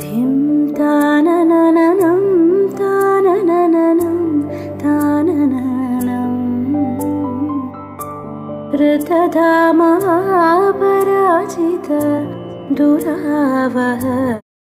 धिं तान्ननं तान्ननं तान् ऋतधामा पराजित दुरवः